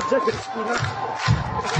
Cristina.